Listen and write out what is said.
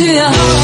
to your heart.